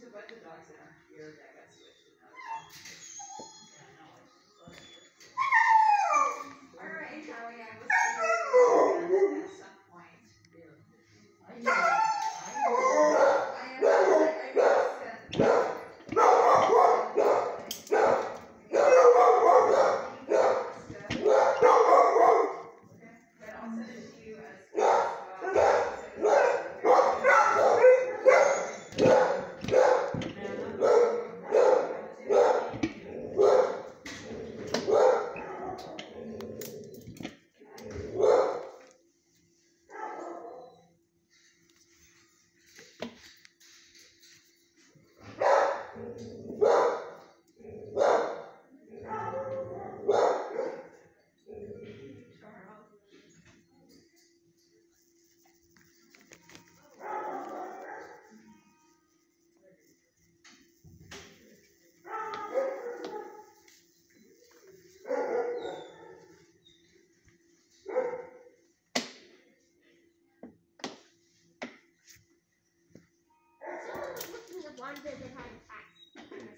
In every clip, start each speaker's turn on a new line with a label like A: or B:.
A: There's a bunch of dogs around here that
B: one visit at a time.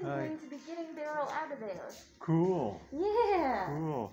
B: is
C: Hi.
B: going to be getting Barrel out of there.
C: Cool.
B: Yeah.
C: Cool.